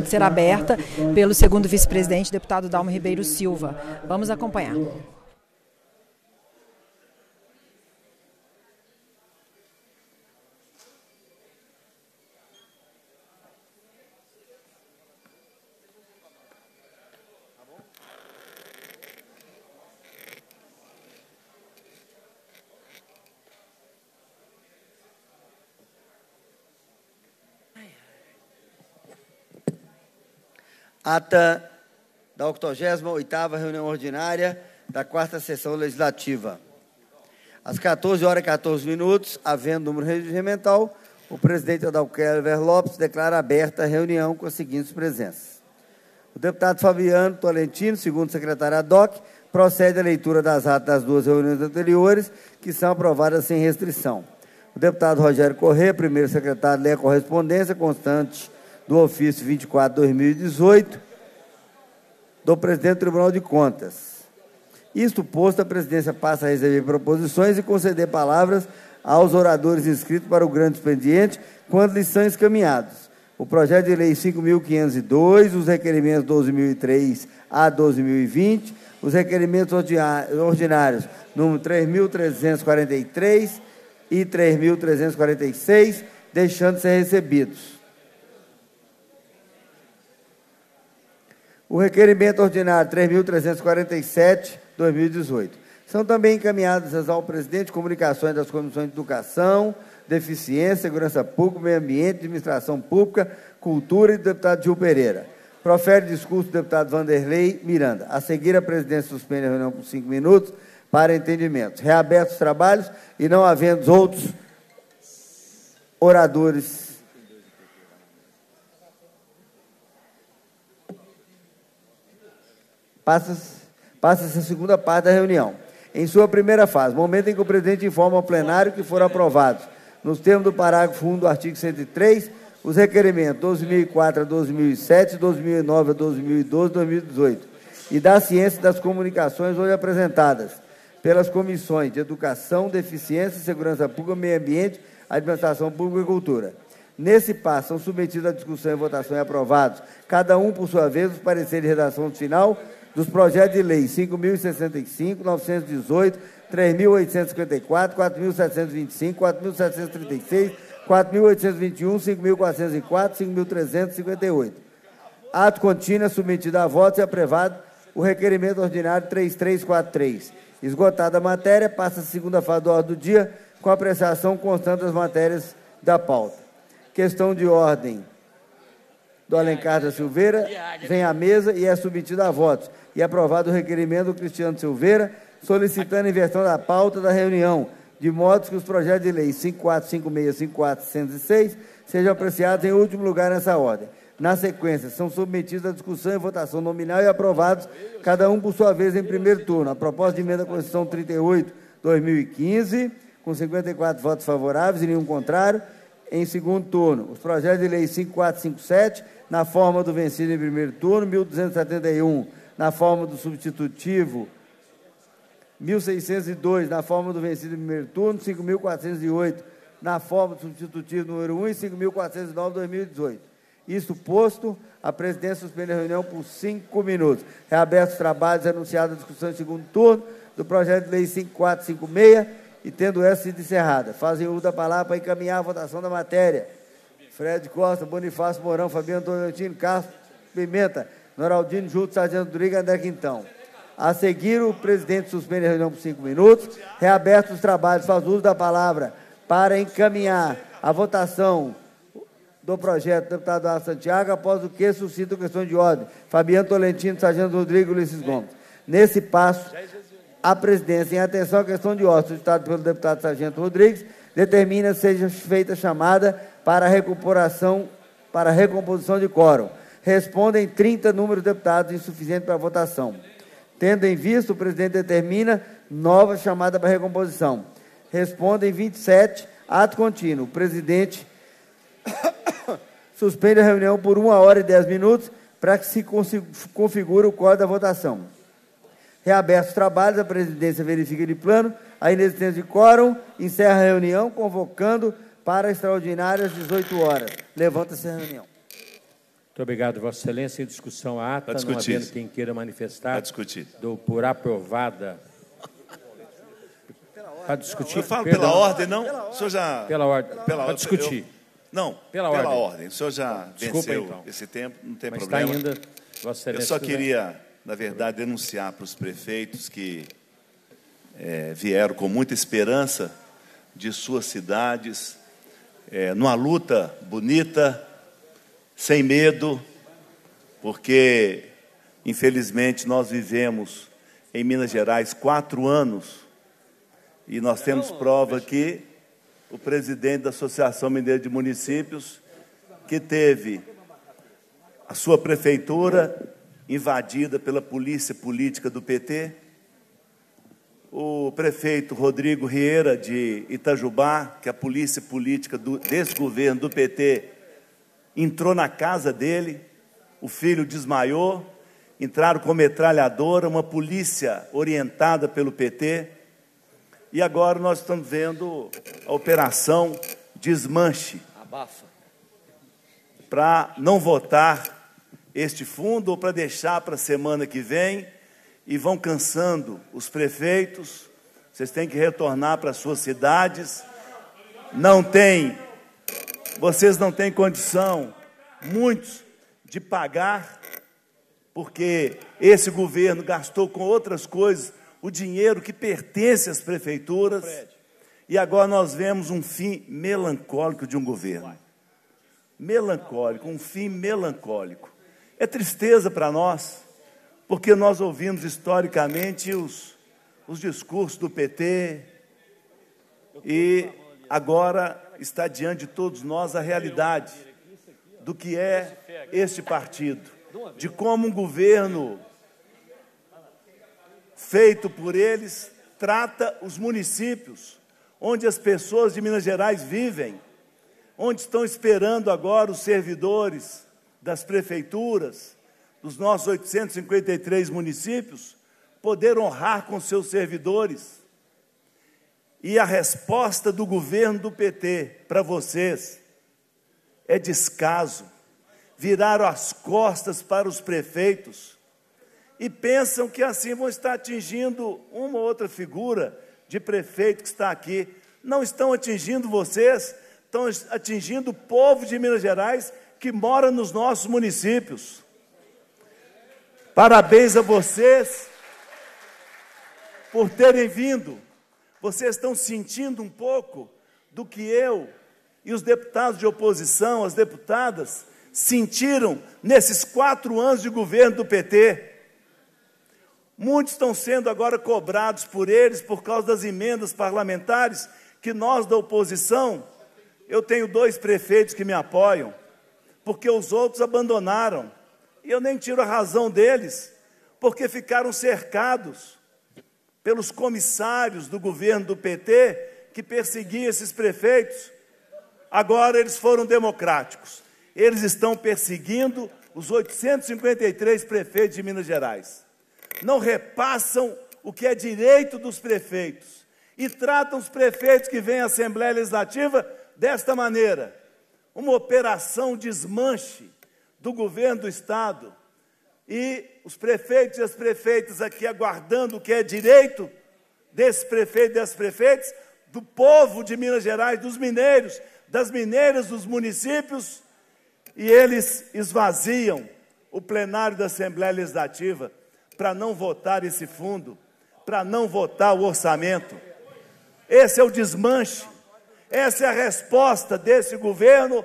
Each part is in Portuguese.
de ser aberta pelo segundo vice-presidente, deputado Dalmo Ribeiro Silva. Vamos acompanhar. Ata da 88ª reunião ordinária da quarta sessão legislativa. Às 14 horas e 14 minutos, havendo número regimental, o presidente Adalquer Lopes declara aberta a reunião com as seguintes presenças. O deputado Fabiano Tolentino, segundo secretário ADOC, procede à leitura das atas das duas reuniões anteriores, que são aprovadas sem restrição. O deputado Rogério Corrêa, primeiro secretário, lê a correspondência constante do ofício 24/2018 do presidente do Tribunal de Contas. Isto posto, a presidência passa a receber proposições e conceder palavras aos oradores inscritos para o grande expediente quando lhes são encaminhados. O projeto de lei 5.502, os requerimentos 12.003 a 12.020, os requerimentos ordinários número 3.343 e 3.346, deixando de ser recebidos. O requerimento ordinário 3.347, 2018. São também encaminhadas ao presidente comunicações das comissões de Educação, Deficiência, Segurança Pública, Meio Ambiente, Administração Pública, Cultura e do deputado Gil Pereira. Profere discurso do deputado Vanderlei Miranda. A seguir, a presidência suspende a reunião por cinco minutos para entendimento. Reabertos os trabalhos e não havendo outros oradores Passa-se passa a segunda parte da reunião. Em sua primeira fase, momento em que o presidente informa ao plenário que foram aprovados, nos termos do parágrafo 1 do artigo 103, os requerimentos 12.004 a 2007, 2009 a 2012, 2018, e da ciência das comunicações hoje apresentadas pelas comissões de Educação, Deficiência, Segurança Pública, Meio Ambiente, Administração Pública e Cultura. Nesse passo, são submetidos à discussão e votação e aprovados, cada um por sua vez, os pareceres de redação final dos projetos de lei 5.065, 918, 3.854, 4.725, 4.736, 4.821, 5.404, 5.358. Ato contínuo é submetido a votos e aprovado o requerimento ordinário 3343. Esgotada a matéria, passa a segunda fase do ordem do dia, com apreciação constante das matérias da pauta. Questão de ordem do Alencar da Silveira vem à mesa e é submetido a votos e aprovado o requerimento do Cristiano Silveira, solicitando inversão da pauta da reunião, de modo que os projetos de lei 5456 e 5406 sejam apreciados em último lugar nessa ordem. Na sequência, são submetidos à discussão e votação nominal e aprovados, cada um por sua vez em primeiro turno. A proposta de emenda à Constituição 38, 2015, com 54 votos favoráveis e nenhum contrário, em segundo turno. Os projetos de lei 5457, na forma do vencido em primeiro turno, 1271 na forma do substitutivo, 1602 na forma do vencido em primeiro turno, 5408 na forma do substitutivo número 1 e 5409 2018. Isso posto, a presidência suspende a reunião por cinco minutos. Reabertos os trabalhos, anunciada a discussão em segundo turno do projeto de lei 5456 e tendo essa sido encerrada. Fazem uso da palavra para encaminhar a votação da matéria. Fred Costa, Bonifácio Mourão, Fabiano Tolentino, Castro Pimenta, Noraldino Júlio Sargento Rodrigues André Quintão. A seguir, o presidente suspende a reunião por cinco minutos. Reabertos os trabalhos, faz uso da palavra para encaminhar a votação do projeto do deputado A. Santiago, após o que suscita questão de ordem. Fabiano Tolentino, Sargento Rodrigues e Ulisses Gomes. Nesse passo, a presidência, em atenção à questão de ordem suscitada pelo deputado Sargento Rodrigues, determina seja feita chamada para recuperação, para recomposição de quórum respondem 30 números de deputados insuficiente para votação. Tendo em vista, o presidente determina nova chamada para recomposição. Respondem 27, ato contínuo. O presidente suspende a reunião por uma hora e dez minutos para que se configure o código da votação. Reabertos os trabalhos, a presidência verifica de plano a inexistência de quórum, encerra a reunião, convocando para extraordinárias 18 horas. Levanta-se a reunião. Muito obrigado, Vossa Excelência. Em discussão a ata, não havendo quem queira manifestar. Para discutir. Dou por aprovada. Para discutir. Eu falo pela ordem, não? Pela o senhor já. Pela ordem. Pela Para discutir. Eu... Não, pela, pela ordem. ordem. O senhor já Desculpa, venceu então. esse tempo, não tem Mas problema. Está ainda, Vossa Excelência. Eu só queria, na verdade, denunciar para os prefeitos que é, vieram com muita esperança de suas cidades, é, numa luta bonita, sem medo, porque, infelizmente, nós vivemos em Minas Gerais quatro anos e nós temos prova que o presidente da Associação Mineira de Municípios, que teve a sua prefeitura invadida pela polícia política do PT, o prefeito Rodrigo Rieira de Itajubá, que a polícia política do, desse governo do PT entrou na casa dele, o filho desmaiou, entraram com metralhadora, uma polícia orientada pelo PT, e agora nós estamos vendo a operação desmanche. Abafa. Para não votar este fundo ou para deixar para a semana que vem e vão cansando os prefeitos, vocês têm que retornar para suas cidades. Não tem, vocês não têm condição, muitos, de pagar, porque esse governo gastou com outras coisas o dinheiro que pertence às prefeituras. E agora nós vemos um fim melancólico de um governo. Melancólico, um fim melancólico. É tristeza para nós porque nós ouvimos historicamente os, os discursos do PT e agora está diante de todos nós a realidade do que é este partido, de como um governo feito por eles trata os municípios onde as pessoas de Minas Gerais vivem, onde estão esperando agora os servidores das prefeituras, dos nossos 853 municípios, poder honrar com seus servidores. E a resposta do governo do PT para vocês é descaso. Viraram as costas para os prefeitos e pensam que assim vão estar atingindo uma ou outra figura de prefeito que está aqui. Não estão atingindo vocês, estão atingindo o povo de Minas Gerais que mora nos nossos municípios. Parabéns a vocês por terem vindo. Vocês estão sentindo um pouco do que eu e os deputados de oposição, as deputadas, sentiram nesses quatro anos de governo do PT. Muitos estão sendo agora cobrados por eles por causa das emendas parlamentares que nós da oposição, eu tenho dois prefeitos que me apoiam, porque os outros abandonaram e eu nem tiro a razão deles, porque ficaram cercados pelos comissários do governo do PT que perseguiam esses prefeitos. Agora eles foram democráticos. Eles estão perseguindo os 853 prefeitos de Minas Gerais. Não repassam o que é direito dos prefeitos e tratam os prefeitos que vêm à Assembleia Legislativa desta maneira: uma operação desmanche do governo do Estado e os prefeitos e as prefeitas aqui aguardando o que é direito desse prefeito e das prefeitas, do povo de Minas Gerais, dos mineiros, das mineiras dos municípios, e eles esvaziam o plenário da Assembleia Legislativa para não votar esse fundo, para não votar o orçamento. Esse é o desmanche, essa é a resposta desse governo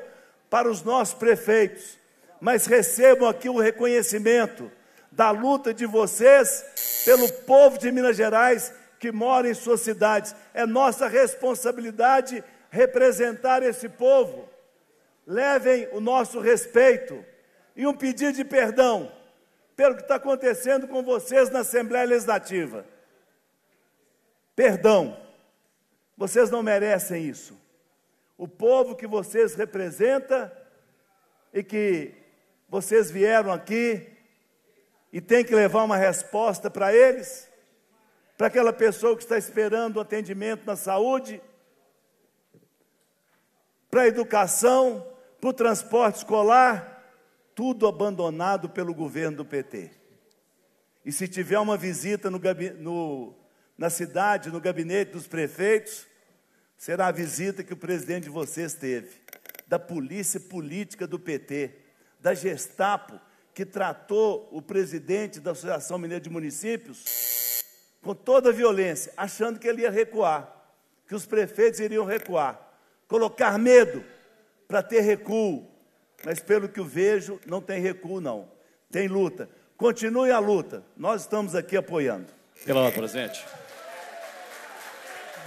para os nossos prefeitos mas recebam aqui o reconhecimento da luta de vocês pelo povo de Minas Gerais que mora em suas cidades. É nossa responsabilidade representar esse povo. Levem o nosso respeito e um pedido de perdão pelo que está acontecendo com vocês na Assembleia Legislativa. Perdão, vocês não merecem isso. O povo que vocês representam e que vocês vieram aqui e tem que levar uma resposta para eles, para aquela pessoa que está esperando o atendimento na saúde, para a educação, para o transporte escolar, tudo abandonado pelo governo do PT. E se tiver uma visita no, no, na cidade, no gabinete dos prefeitos, será a visita que o presidente de vocês teve, da polícia política do PT, da Gestapo, que tratou o presidente da Associação Mineira de Municípios com toda a violência, achando que ele ia recuar, que os prefeitos iriam recuar, colocar medo para ter recuo. Mas pelo que eu vejo, não tem recuo, não. Tem luta. Continue a luta. Nós estamos aqui apoiando. Pela ordem, presidente.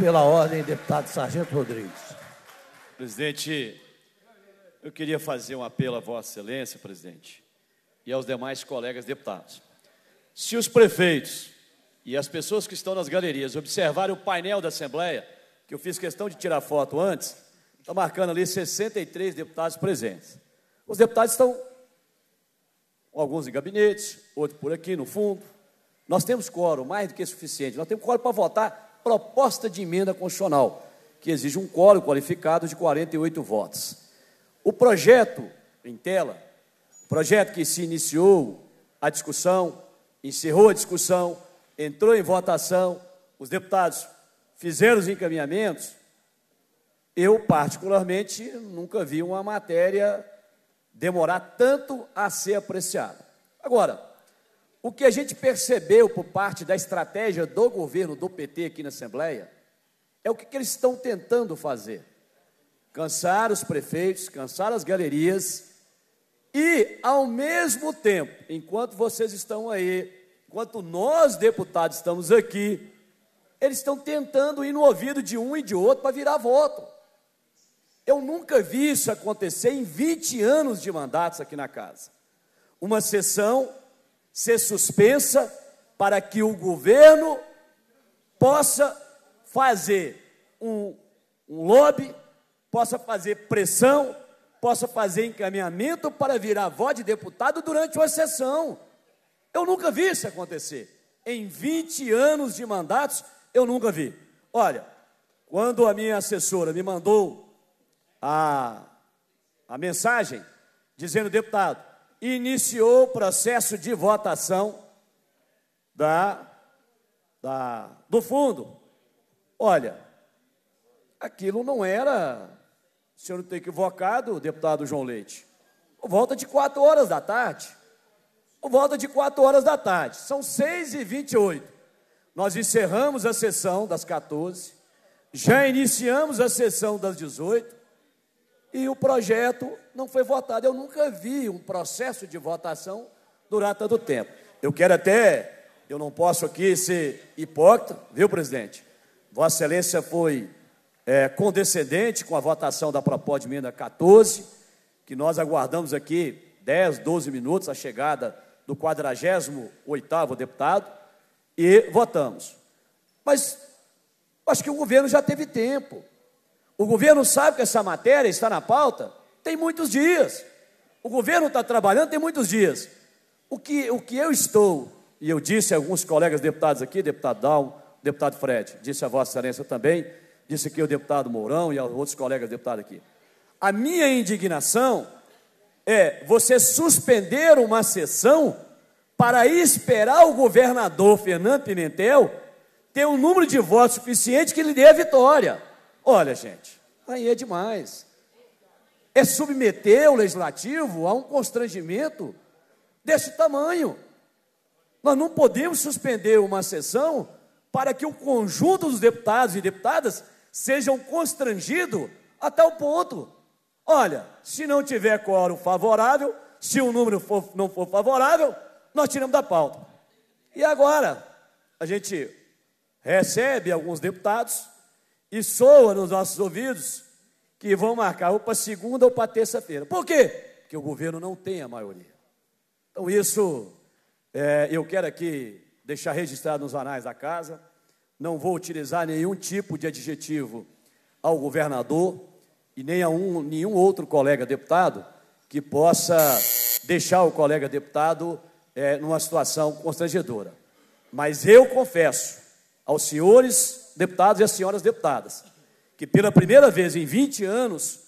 Pela ordem, deputado Sargento Rodrigues. Presidente, eu queria fazer um apelo a Vossa Excelência, presidente, e aos demais colegas deputados. Se os prefeitos e as pessoas que estão nas galerias observarem o painel da Assembleia, que eu fiz questão de tirar foto antes, está marcando ali 63 deputados presentes. Os deputados estão, alguns em gabinetes, outros por aqui no fundo. Nós temos quórum mais do que suficiente. Nós temos quórum para votar proposta de emenda constitucional, que exige um quórum qualificado de 48 votos. O projeto em tela Projeto que se iniciou a discussão, encerrou a discussão, entrou em votação, os deputados fizeram os encaminhamentos. Eu, particularmente, nunca vi uma matéria demorar tanto a ser apreciada. Agora, o que a gente percebeu por parte da estratégia do governo do PT aqui na Assembleia é o que, que eles estão tentando fazer: cansar os prefeitos, cansar as galerias e, ao mesmo tempo, enquanto vocês estão aí, enquanto nós, deputados, estamos aqui, eles estão tentando ir no ouvido de um e de outro para virar voto. Eu nunca vi isso acontecer em 20 anos de mandatos aqui na casa. Uma sessão ser suspensa para que o governo possa fazer um, um lobby, possa fazer pressão possa fazer encaminhamento para virar voz de deputado durante uma sessão. Eu nunca vi isso acontecer. Em 20 anos de mandatos, eu nunca vi. Olha, quando a minha assessora me mandou a, a mensagem dizendo, deputado, iniciou o processo de votação da, da, do fundo. Olha, aquilo não era o senhor não tem equivocado, deputado João Leite. Volta de 4 horas da tarde. Volta de 4 horas da tarde. São 6 e 28 Nós encerramos a sessão das 14 já iniciamos a sessão das 18 e o projeto não foi votado. Eu nunca vi um processo de votação durar tanto tempo. Eu quero até, eu não posso aqui ser hipócrita, viu, presidente? Vossa Excelência foi é, condescendente com a votação da proposta de emenda 14, que nós aguardamos aqui 10, 12 minutos a chegada do 48º deputado e votamos. Mas acho que o governo já teve tempo. O governo sabe que essa matéria está na pauta tem muitos dias. O governo está trabalhando tem muitos dias. O que, o que eu estou, e eu disse a alguns colegas deputados aqui, deputado Dal, deputado Fred, disse a Vossa Excelência também, disse aqui o deputado Mourão e aos outros colegas deputados aqui. A minha indignação é você suspender uma sessão para esperar o governador Fernando Pimentel ter um número de votos suficiente que lhe dê a vitória. Olha, gente, aí é demais. É submeter o legislativo a um constrangimento desse tamanho. Nós não podemos suspender uma sessão para que o conjunto dos deputados e deputadas sejam constrangidos a tal ponto. Olha, se não tiver quórum favorável, se o número for, não for favorável, nós tiramos da pauta. E agora, a gente recebe alguns deputados e soa nos nossos ouvidos que vão marcar ou para segunda ou para terça-feira. Por quê? Porque o governo não tem a maioria. Então, isso é, eu quero aqui deixar registrado nos anais da casa não vou utilizar nenhum tipo de adjetivo ao governador e nem a um, nenhum outro colega deputado que possa deixar o colega deputado é, numa situação constrangedora. Mas eu confesso aos senhores deputados e às senhoras deputadas que pela primeira vez em 20 anos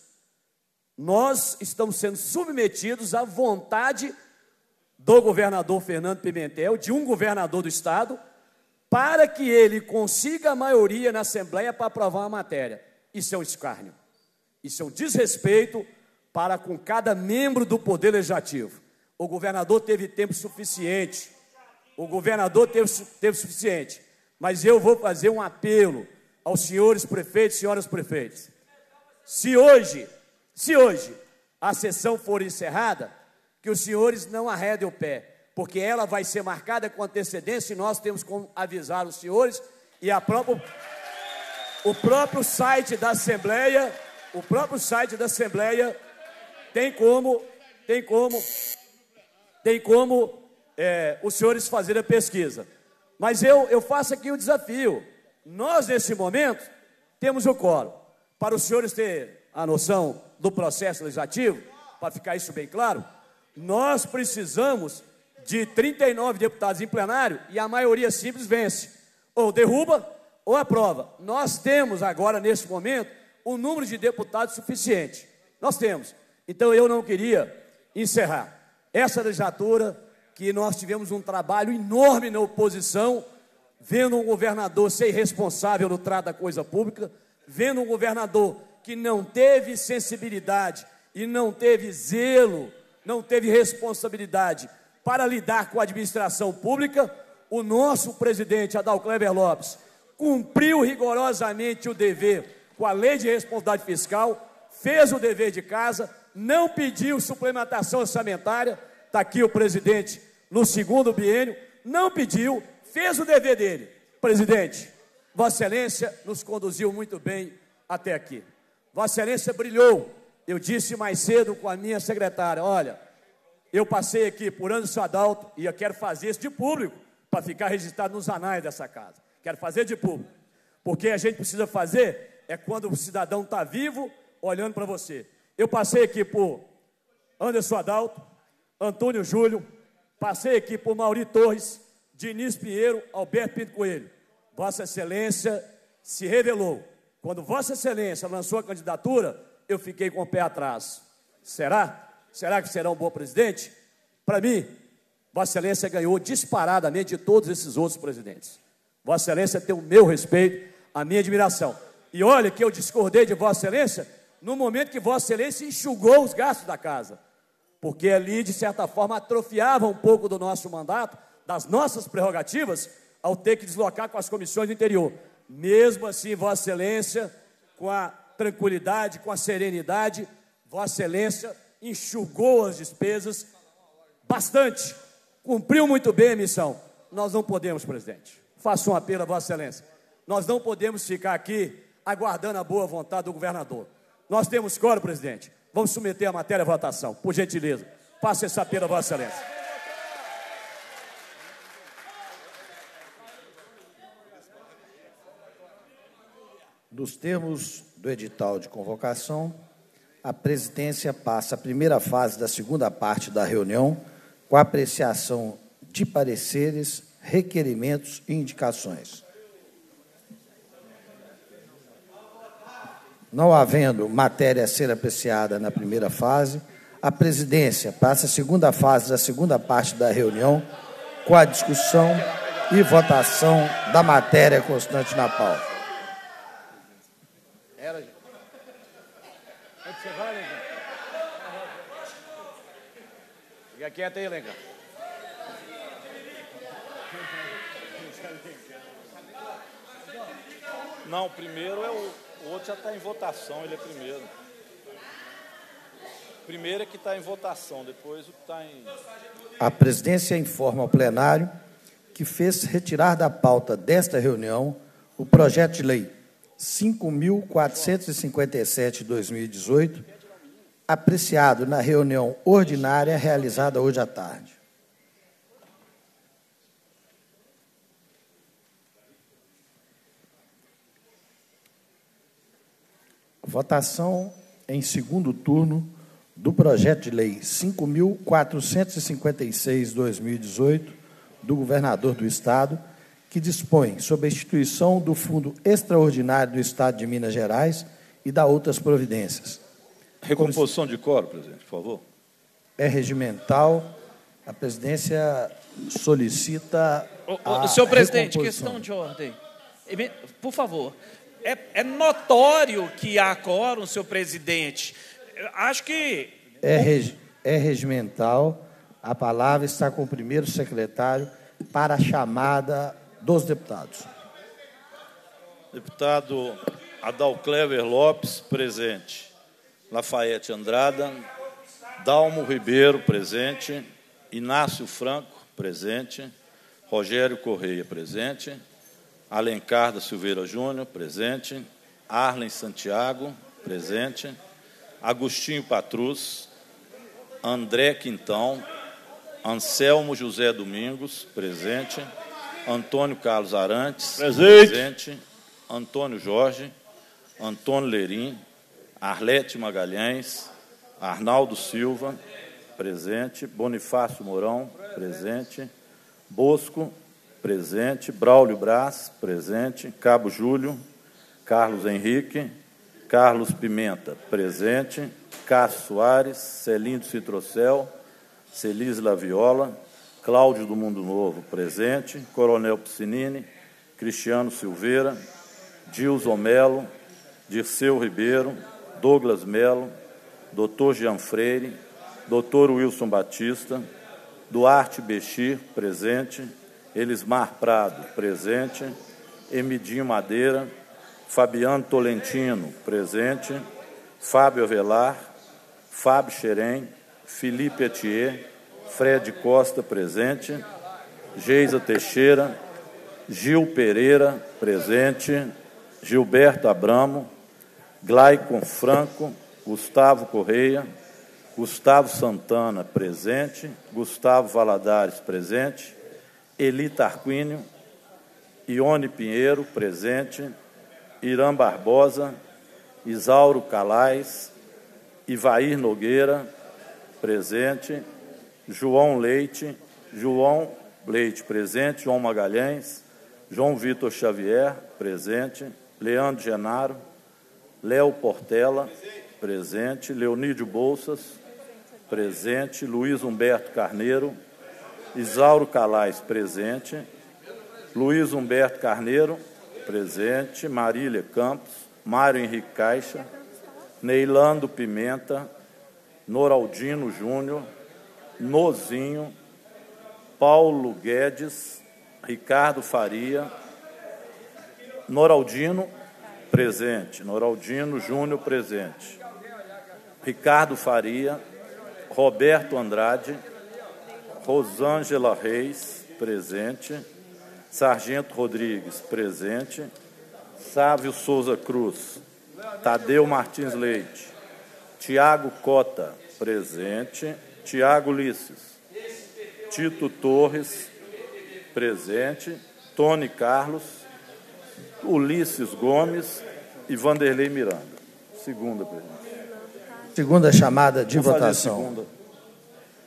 nós estamos sendo submetidos à vontade do governador Fernando Pimentel, de um governador do estado, para que ele consiga a maioria na Assembleia para aprovar uma matéria. Isso é um escárnio. Isso é um desrespeito para com cada membro do Poder Legislativo. O governador teve tempo suficiente. O governador teve tempo suficiente. Mas eu vou fazer um apelo aos senhores prefeitos senhoras prefeitas. Se hoje, se hoje a sessão for encerrada, que os senhores não arredem o pé, porque ela vai ser marcada com antecedência e nós temos como avisar os senhores e a própria, o próprio site da Assembleia, o próprio site da Assembleia tem como, tem como, tem como é, os senhores fazerem a pesquisa. Mas eu, eu faço aqui um desafio. Nós, nesse momento, temos o coro. Para os senhores terem a noção do processo legislativo, para ficar isso bem claro, nós precisamos de 39 deputados em plenário e a maioria simples vence. Ou derruba ou aprova. Nós temos agora, nesse momento, um número de deputados suficiente. Nós temos. Então eu não queria encerrar essa legislatura que nós tivemos um trabalho enorme na oposição, vendo um governador ser irresponsável no trato da coisa pública, vendo um governador que não teve sensibilidade e não teve zelo, não teve responsabilidade para lidar com a administração pública, o nosso presidente Adal Kleber Lopes cumpriu rigorosamente o dever com a lei de responsabilidade fiscal, fez o dever de casa, não pediu suplementação orçamentária, está aqui o presidente no segundo biênio, não pediu, fez o dever dele. Presidente, Vossa Excelência nos conduziu muito bem até aqui. Vossa Excelência brilhou. Eu disse mais cedo com a minha secretária: olha, eu passei aqui por Anderson Adalto e eu quero fazer isso de público, para ficar registrado nos anais dessa casa. Quero fazer de público. Porque a gente precisa fazer é quando o cidadão está vivo, olhando para você. Eu passei aqui por Anderson Adalto, Antônio Júlio, passei aqui por Mauri Torres, Diniz Pinheiro, Alberto Pinto Coelho. Vossa Excelência se revelou. Quando Vossa Excelência lançou a candidatura, eu fiquei com o pé atrás. Será? Será que será um bom presidente? Para mim, Vossa Excelência ganhou disparadamente de todos esses outros presidentes. Vossa Excelência tem o meu respeito, a minha admiração. E olha que eu discordei de Vossa Excelência no momento que Vossa Excelência enxugou os gastos da casa. Porque ali, de certa forma, atrofiava um pouco do nosso mandato, das nossas prerrogativas, ao ter que deslocar com as comissões do interior. Mesmo assim, Vossa Excelência, com a tranquilidade, com a serenidade, Vossa Excelência enxugou as despesas bastante, cumpriu muito bem a missão. Nós não podemos, presidente. Faço um apelo a Vossa Excelência. Nós não podemos ficar aqui aguardando a boa vontade do governador. Nós temos coro, presidente. Vamos submeter a matéria à votação, por gentileza. Faça esse apelo a Vossa Excelência. Nos termos do edital de convocação, a presidência passa a primeira fase da segunda parte da reunião com a apreciação de pareceres, requerimentos e indicações. Não havendo matéria a ser apreciada na primeira fase, a presidência passa a segunda fase da segunda parte da reunião com a discussão e votação da matéria constante na pauta. Fica quieto aí, Lenca. Não, primeiro é o, o outro já está em votação, ele é primeiro. Primeiro é que está em votação, depois o que está em. A presidência informa ao plenário que fez retirar da pauta desta reunião o projeto de lei 5.457 de 2018 apreciado na reunião ordinária realizada hoje à tarde. Votação em segundo turno do projeto de lei 5.456-2018 do governador do Estado, que dispõe sobre a instituição do Fundo Extraordinário do Estado de Minas Gerais e da outras providências Recomposição de coro, presidente, por favor. É regimental. A presidência solicita. O, o, senhor presidente, questão de ordem. Por favor. É, é notório que há quórum, senhor presidente. Acho que. É, reg, é regimental. A palavra está com o primeiro secretário para a chamada dos deputados. Deputado Adal Clever Lopes, presente. Lafayette Andrada. Dalmo Ribeiro, presente. Inácio Franco, presente. Rogério Correia, presente. Alencar da Silveira Júnior, presente. Arlen Santiago, presente. Agostinho Patrus. André Quintão. Anselmo José Domingos, presente. Antônio Carlos Arantes, presente. presente. Antônio Jorge. Antônio Lerim. Arlete Magalhães. Arnaldo Silva, presente. Bonifácio Mourão, presente. Bosco, presente. Braulio Braz, presente. Cabo Júlio. Carlos Henrique. Carlos Pimenta, presente. Cássio Soares. Celindo Citrocel. Celis Laviola. Cláudio do Mundo Novo, presente. Coronel Piscinini. Cristiano Silveira. Dilson Melo. Dirceu Ribeiro. Douglas Melo. Dr. Jean Freire, Dr. Wilson Batista, Duarte Bexir, presente, Elismar Prado, presente, Emidinho Madeira, Fabiano Tolentino, presente, Fábio Avelar, Fábio Xerém, Felipe Etier, Fred Costa, presente, Geisa Teixeira, Gil Pereira, presente, Gilberto Abramo, Glaicon Franco, Gustavo Correia, Gustavo Santana, presente, Gustavo Valadares, presente, Eli Tarquínio, Ione Pinheiro, presente, Irã Barbosa, Isauro Calais, Ivair Nogueira, presente, João Leite, João Leite, presente, João Magalhães, João Vitor Xavier, presente, Leandro Genaro, Léo Portela, presente. Leonídio Bolsas, presente. Luiz Humberto Carneiro. Isauro Calais, presente. Luiz Humberto Carneiro, presente. Marília Campos. Mário Henrique Caixa. Neilando Pimenta. Noraldino Júnior. Nozinho. Paulo Guedes. Ricardo Faria. Noraldino, presente. Noraldino Júnior, presente. Ricardo Faria, Roberto Andrade, Rosângela Reis, presente, Sargento Rodrigues, presente, Sávio Souza Cruz, Tadeu Martins Leite, Tiago Cota, presente, Tiago Ulisses, Tito Torres, presente, Tony Carlos, Ulisses Gomes e Vanderlei Miranda. Segunda, presidente. Segunda chamada de Vou votação.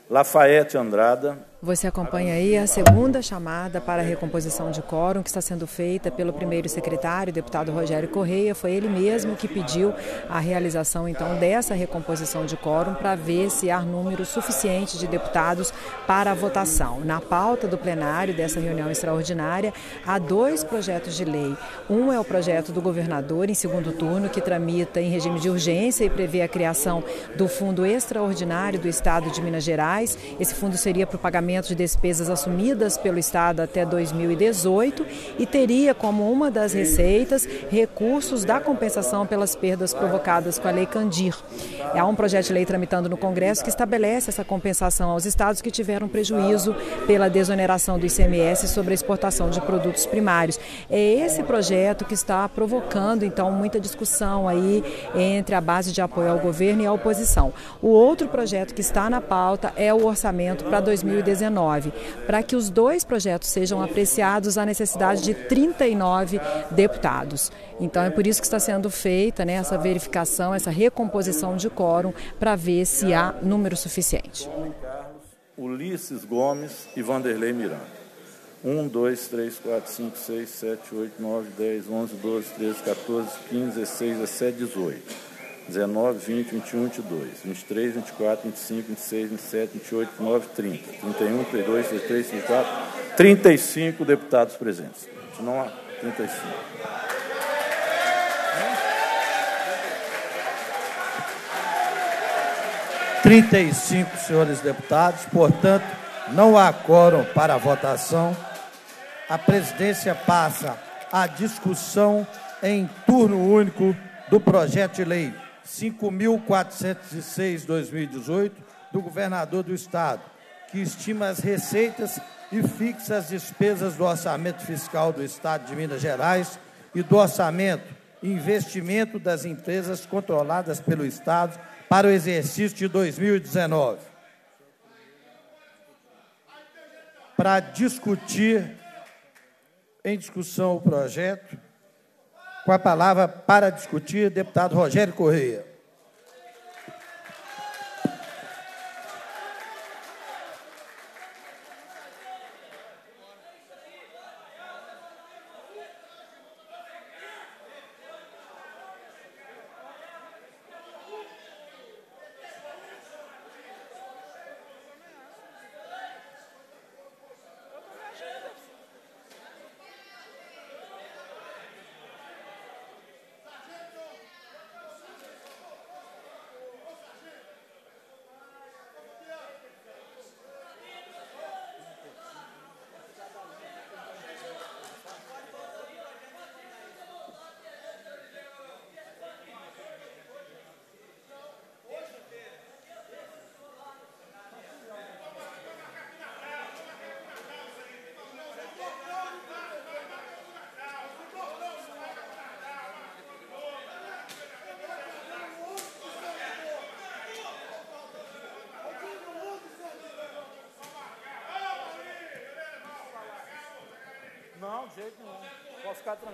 Lafayette Andrada. Você acompanha aí a segunda chamada para a recomposição de quórum que está sendo feita pelo primeiro secretário, deputado Rogério Correia. Foi ele mesmo que pediu a realização então dessa recomposição de quórum para ver se há número suficiente de deputados para a votação. Na pauta do plenário dessa reunião extraordinária há dois projetos de lei. Um é o projeto do governador em segundo turno que tramita em regime de urgência e prevê a criação do fundo extraordinário do Estado de Minas Gerais. Esse fundo seria para o pagamento pagamento de despesas assumidas pelo Estado até 2018 e teria como uma das receitas recursos da compensação pelas perdas provocadas com a Lei Candir. Há um projeto de lei tramitando no Congresso que estabelece essa compensação aos estados que tiveram prejuízo pela desoneração do ICMS sobre a exportação de produtos primários. É esse projeto que está provocando, então, muita discussão aí entre a base de apoio ao governo e a oposição. O outro projeto que está na pauta é o orçamento para 2019 para que os dois projetos sejam apreciados, a necessidade de 39 deputados. Então é por isso que está sendo feita né, essa verificação, essa recomposição de quórum, para ver se há número suficiente. Ulisses Gomes e Vanderlei Miranda. 1, 2, 3, 4, 5, 6, 7, 8, 9, 10, 11, 12, 13, 14, 15, 16, 17, 18. 19, 20, 21, 22, 23, 24, 25, 26, 27, 28, 29, 30, 31, 32, 33, 34, 35 deputados presentes. Não há 35. Trinta e cinco senhores deputados, portanto, não há quórum para a votação. A presidência passa à discussão em turno único do projeto de lei 5.406-2018 do governador do Estado, que estima as receitas e fixa as despesas do orçamento fiscal do Estado de Minas Gerais e do orçamento e investimento das empresas controladas pelo Estado para o exercício de 2019. Para discutir em discussão o projeto, com a palavra para discutir, deputado Rogério Correia. jeito nenhum.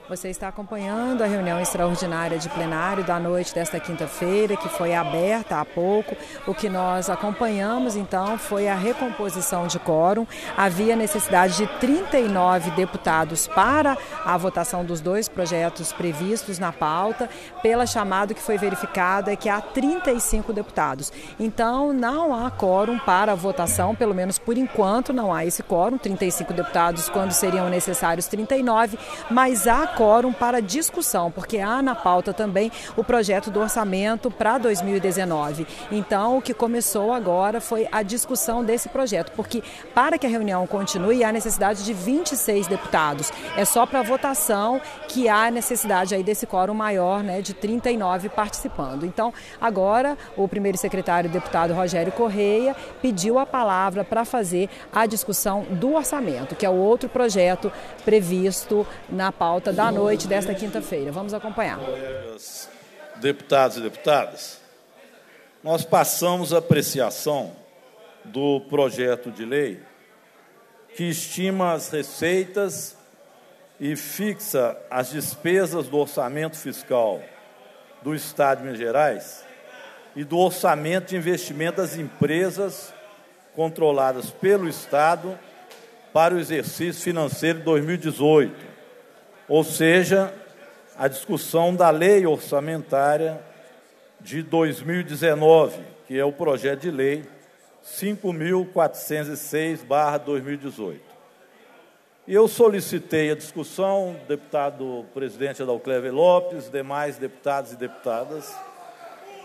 Você está acompanhando a reunião extraordinária de plenário da noite desta quinta-feira, que foi aberta há pouco. O que nós acompanhamos, então, foi a recomposição de quórum. Havia necessidade de 39 deputados para a votação dos dois projetos previstos na pauta. Pela chamada que foi verificada, é que há 35 deputados. Então, não há quórum para a votação, pelo menos por enquanto não há esse quórum, 35 deputados quando seriam necessários 39, mas há quórum para discussão, porque há na pauta também o projeto do orçamento para 2019. Então, o que começou agora foi a discussão desse projeto, porque para que a reunião continue, há necessidade de 26 deputados. É só para votação que há necessidade aí desse quórum maior, né, de 39 participando. Então, agora, o primeiro secretário, deputado Rogério Correia, pediu a palavra para fazer a discussão do orçamento, que é o outro projeto previsto na pauta da noite desta quinta-feira. Vamos acompanhar. Colegas deputados e deputadas, nós passamos a apreciação do projeto de lei que estima as receitas e fixa as despesas do orçamento fiscal do Estado de Minas Gerais e do orçamento de investimento das empresas controladas pelo Estado para o exercício financeiro de 2018 ou seja, a discussão da lei orçamentária de 2019, que é o projeto de lei 5.406-2018. E eu solicitei a discussão, deputado presidente Adalcleve Lopes, demais deputados e deputadas,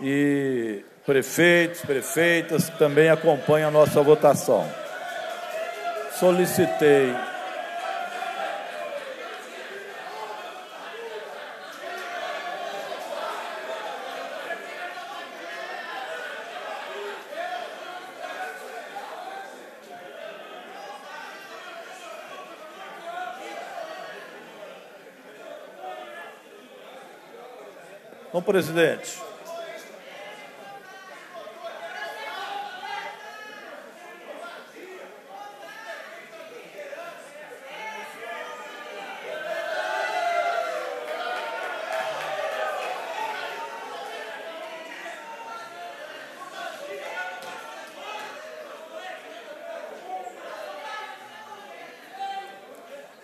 e prefeitos, prefeitas, que também acompanham a nossa votação. Solicitei presidente.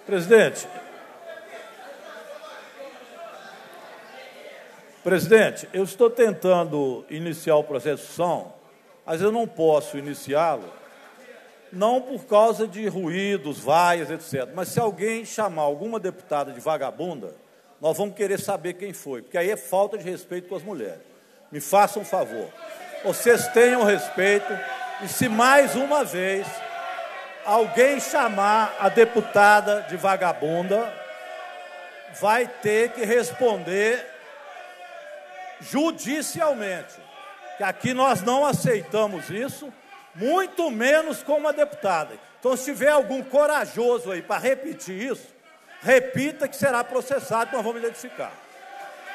Presidente, Presidente, eu estou tentando iniciar o processo mas eu não posso iniciá-lo, não por causa de ruídos, vaias, etc. Mas se alguém chamar alguma deputada de vagabunda, nós vamos querer saber quem foi, porque aí é falta de respeito com as mulheres. Me façam um favor. Vocês tenham respeito e se mais uma vez alguém chamar a deputada de vagabunda, vai ter que responder judicialmente. Que aqui nós não aceitamos isso, muito menos com uma deputada. Então, se tiver algum corajoso aí para repetir isso, repita que será processado, nós vamos identificar.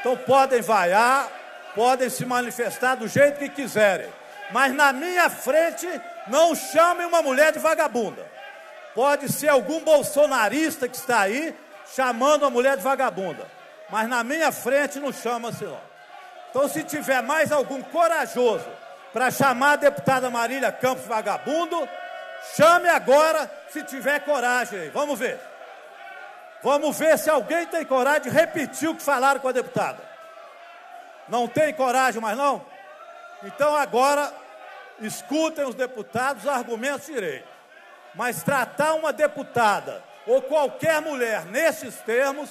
Então, podem vaiar, podem se manifestar do jeito que quiserem, mas na minha frente não chamem uma mulher de vagabunda. Pode ser algum bolsonarista que está aí chamando a mulher de vagabunda, mas na minha frente não chama-se não. Então, se tiver mais algum corajoso para chamar a deputada Marília Campos vagabundo, chame agora, se tiver coragem aí. Vamos ver. Vamos ver se alguém tem coragem de repetir o que falaram com a deputada. Não tem coragem mais não? Então agora escutem os deputados os argumentos direitos. Mas tratar uma deputada ou qualquer mulher nesses termos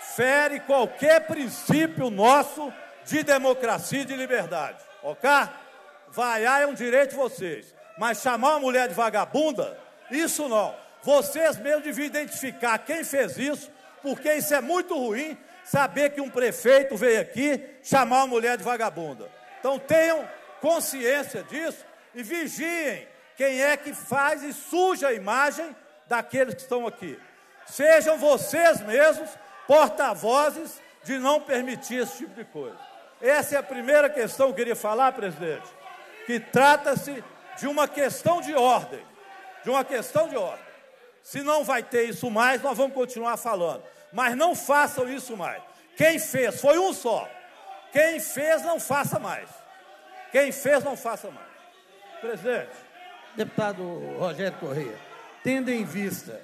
fere qualquer princípio nosso de democracia e de liberdade. Ok? Vaiar é um direito de vocês. Mas chamar uma mulher de vagabunda, isso não. Vocês mesmos deviam identificar quem fez isso, porque isso é muito ruim saber que um prefeito veio aqui chamar uma mulher de vagabunda. Então tenham consciência disso e vigiem quem é que faz e suja a imagem daqueles que estão aqui. Sejam vocês mesmos porta-vozes de não permitir esse tipo de coisa. Essa é a primeira questão que eu queria falar, presidente, que trata-se de uma questão de ordem, de uma questão de ordem. Se não vai ter isso mais, nós vamos continuar falando mas não façam isso mais. Quem fez foi um só. Quem fez, não faça mais. Quem fez, não faça mais. Presidente. Deputado Rogério Correia, tendo em vista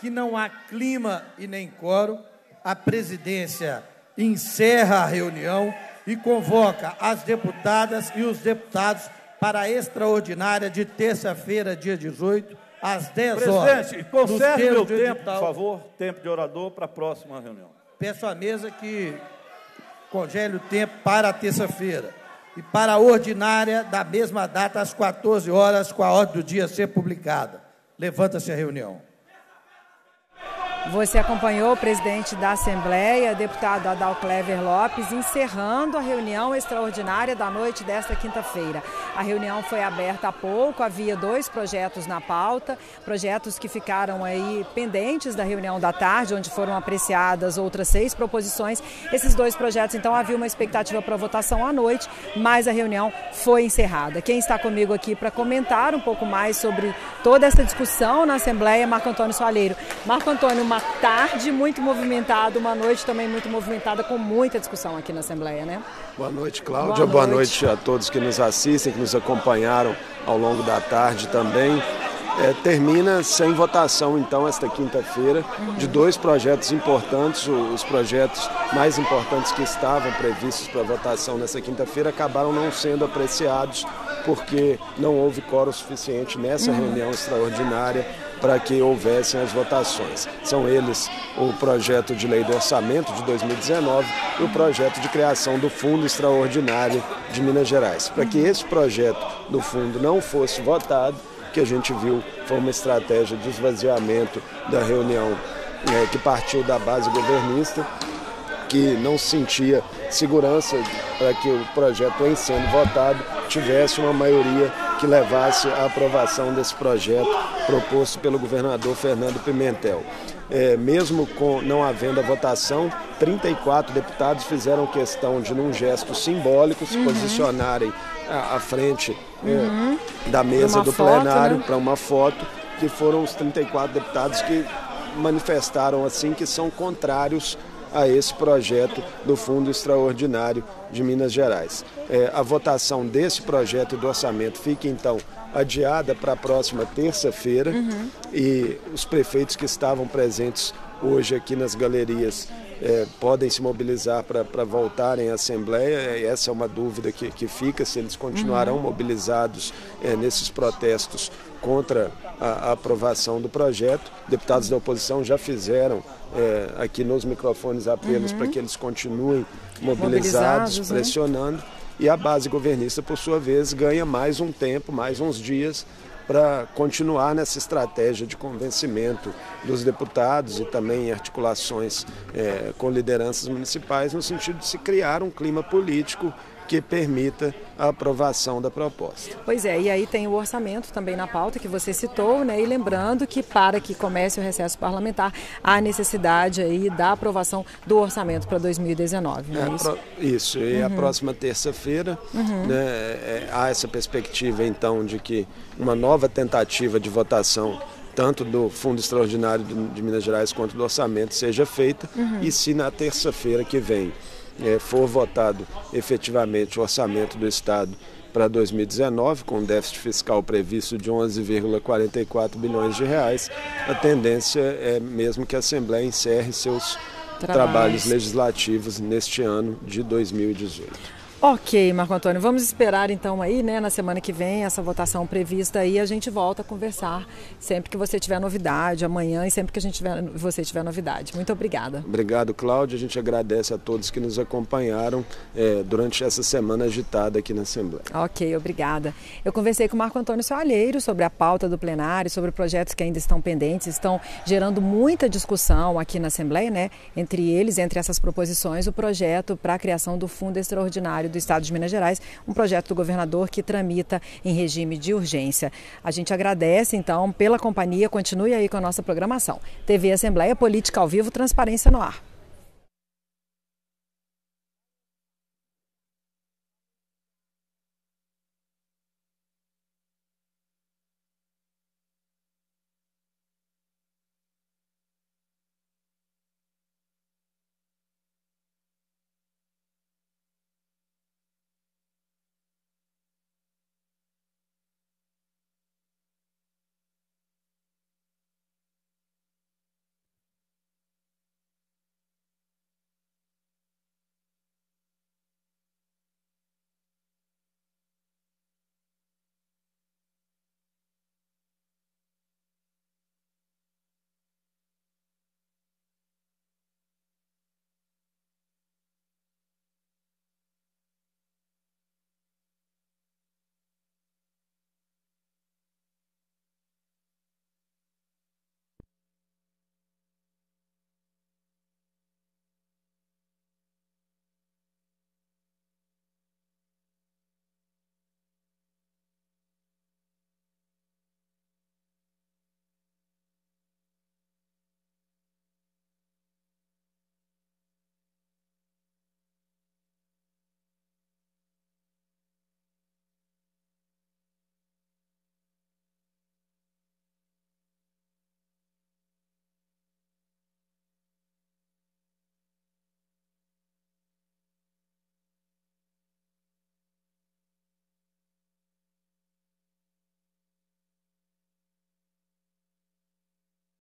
que não há clima e nem coro, a presidência encerra a reunião e convoca as deputadas e os deputados para a extraordinária de terça-feira, dia 18, às 10 Presidente, horas. Presidente, conserve meu tempo, por favor, tempo de orador para a próxima reunião. Peço à mesa que congele o tempo para a terça-feira e para a ordinária da mesma data, às 14 horas, com a ordem do dia ser publicada. Levanta-se a reunião. Você acompanhou o presidente da Assembleia, deputado Adal Clever Lopes, encerrando a reunião extraordinária da noite desta quinta-feira. A reunião foi aberta há pouco, havia dois projetos na pauta, projetos que ficaram aí pendentes da reunião da tarde, onde foram apreciadas outras seis proposições. Esses dois projetos, então, havia uma expectativa para votação à noite, mas a reunião foi encerrada. Quem está comigo aqui para comentar um pouco mais sobre toda essa discussão na Assembleia é Marco Antônio Soalheiro. Marco Antônio, uma tarde muito movimentada, uma noite também muito movimentada, com muita discussão aqui na Assembleia, né? Boa noite, Cláudia. Boa, Boa noite. noite. a todos que nos assistem, que nos acompanharam ao longo da tarde também. É, termina sem votação, então, esta quinta-feira, uhum. de dois projetos importantes. Os projetos mais importantes que estavam previstos para votação nessa quinta-feira acabaram não sendo apreciados porque não houve quórum suficiente nessa uhum. reunião extraordinária para que houvessem as votações. São eles o projeto de lei do orçamento de 2019 e o projeto de criação do Fundo Extraordinário de Minas Gerais. Para que esse projeto do fundo não fosse votado, que a gente viu foi uma estratégia de esvaziamento da reunião é, que partiu da base governista, que não sentia segurança para que o projeto, em sendo votado, tivesse uma maioria que levasse à aprovação desse projeto proposto pelo governador Fernando Pimentel. É, mesmo com não havendo a votação, 34 deputados fizeram questão de, num gesto simbólico, se uhum. posicionarem à, frente é, uhum. é, da mesa do plenário né? para uma foto, que foram os 34 deputados que manifestaram assim que são contrários a esse projeto do Fundo Extraordinário de Minas Gerais. É, a votação desse projeto do orçamento fica então adiada para a próxima terça-feira uhum. e os prefeitos que estavam presentes hoje aqui nas galerias é, podem se mobilizar para voltarem à Assembleia. Essa é uma dúvida que, que fica, se eles continuarão uhum. mobilizados é, nesses protestos contra a, a, aprovação do projeto. Deputados da oposição já fizeram é, aqui nos microfones apelos uhum. para que eles continuem mobilizados, mobilizados né? pressionando. Né? E a base governista, por sua vez, ganha mais um tempo, mais uns dias para continuar nessa estratégia de convencimento dos deputados e também em articulações é, com lideranças municipais, no sentido de se criar um clima político que permita a aprovação da proposta. Pois é, e aí tem o orçamento também na pauta que você citou, né? E lembrando que para que comece o recesso parlamentar, há necessidade aí da aprovação do orçamento para 2019, é, é isso? Isso, e uhum. a próxima terça-feira uhum. né, é, há essa perspectiva então de que uma nova tentativa de votação tanto do Fundo Extraordinário de Minas Gerais quanto do orçamento seja feita uhum. e se na terça-feira que vem é, for votado efetivamente o orçamento do Estado para 2019, com um déficit fiscal previsto de 11,44 bilhões de reais, a tendência é mesmo que a Assembleia encerre seus trabalhos, trabalhos legislativos neste ano de 2018. Ok, Marco Antônio, vamos esperar então aí, né, na semana que vem, essa votação prevista aí, a gente volta a conversar sempre que você tiver novidade, amanhã e sempre que a gente tiver, você tiver novidade. Muito obrigada. Obrigado, Cláudio. A gente agradece a todos que nos acompanharam é, durante essa semana agitada aqui na Assembleia. Ok, obrigada. Eu conversei com o Marco Antônio Soalheiro sobre a pauta do plenário, sobre projetos que ainda estão pendentes, estão gerando muita discussão aqui na Assembleia, né? Entre eles, entre essas proposições, o projeto para a criação do Fundo Extraordinário do Estado de Minas Gerais, um projeto do governador que tramita em regime de urgência. A gente agradece, então, pela companhia. Continue aí com a nossa programação. TV Assembleia Política ao Vivo, Transparência no Ar.